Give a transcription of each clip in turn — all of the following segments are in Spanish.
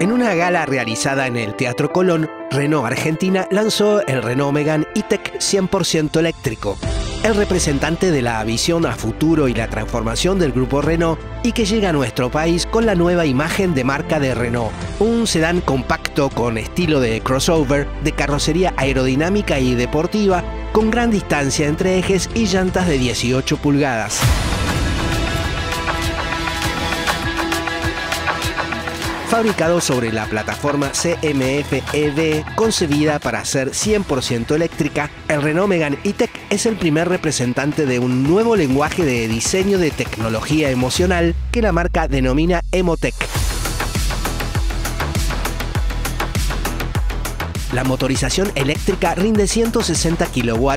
En una gala realizada en el Teatro Colón, Renault Argentina lanzó el Renault Megane E-Tech 100% eléctrico, el representante de la visión a futuro y la transformación del grupo Renault y que llega a nuestro país con la nueva imagen de marca de Renault, un sedán compacto con estilo de crossover, de carrocería aerodinámica y deportiva, con gran distancia entre ejes y llantas de 18 pulgadas. Fabricado sobre la plataforma CMF-ED concebida para ser 100% eléctrica, el Renault Megane E-Tech es el primer representante de un nuevo lenguaje de diseño de tecnología emocional que la marca denomina Emotech. La motorización eléctrica rinde 160 kW,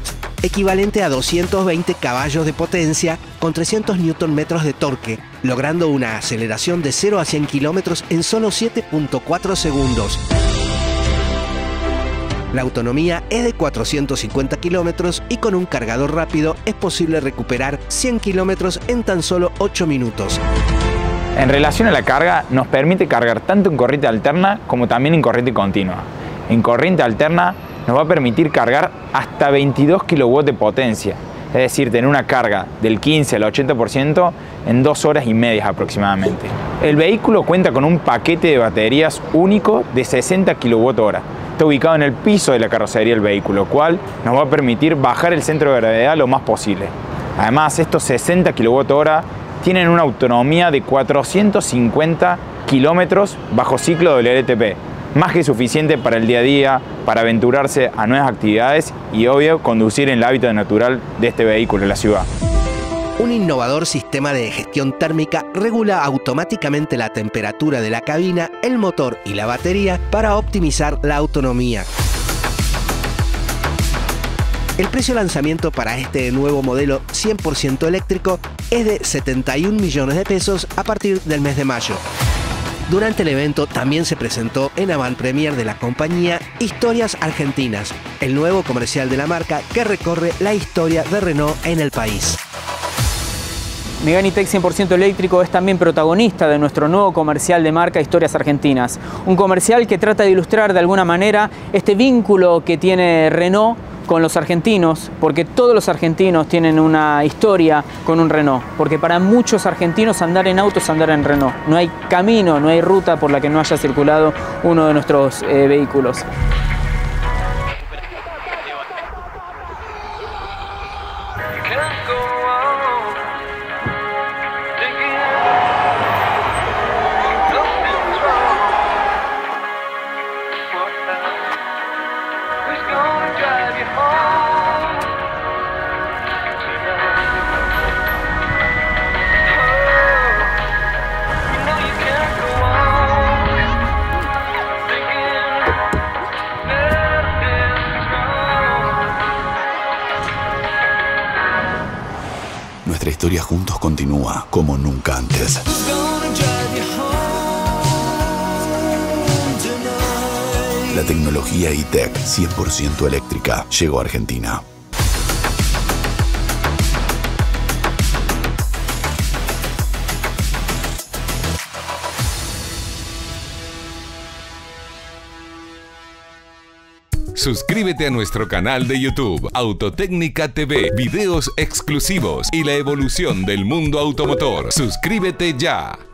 equivalente a 220 caballos de potencia con 300 Nm de torque, logrando una aceleración de 0 a 100 km en solo 7.4 segundos. La autonomía es de 450 km y con un cargador rápido es posible recuperar 100 km en tan solo 8 minutos. En relación a la carga, nos permite cargar tanto en corriente alterna como también en corriente continua en corriente alterna nos va a permitir cargar hasta 22 kW de potencia, es decir, tener una carga del 15 al 80% en dos horas y media aproximadamente. El vehículo cuenta con un paquete de baterías único de 60 kWh. Está ubicado en el piso de la carrocería del vehículo, cual nos va a permitir bajar el centro de gravedad lo más posible. Además, estos 60 kWh tienen una autonomía de 450 kilómetros bajo ciclo WLTP, más que suficiente para el día a día, para aventurarse a nuevas actividades y obvio conducir en el hábitat natural de este vehículo en la ciudad. Un innovador sistema de gestión térmica regula automáticamente la temperatura de la cabina, el motor y la batería para optimizar la autonomía. El precio de lanzamiento para este nuevo modelo 100% eléctrico es de 71 millones de pesos a partir del mes de mayo. Durante el evento también se presentó en avant premier de la compañía Historias Argentinas, el nuevo comercial de la marca que recorre la historia de Renault en el país. Megane Tech 100% eléctrico es también protagonista de nuestro nuevo comercial de marca Historias Argentinas. Un comercial que trata de ilustrar de alguna manera este vínculo que tiene Renault con los argentinos, porque todos los argentinos tienen una historia con un Renault, porque para muchos argentinos andar en auto es andar en Renault. No hay camino, no hay ruta por la que no haya circulado uno de nuestros eh, vehículos. Historia juntos continúa como nunca antes. La tecnología e-tech 100% eléctrica llegó a Argentina. Suscríbete a nuestro canal de YouTube, Autotécnica TV, videos exclusivos y la evolución del mundo automotor. Suscríbete ya.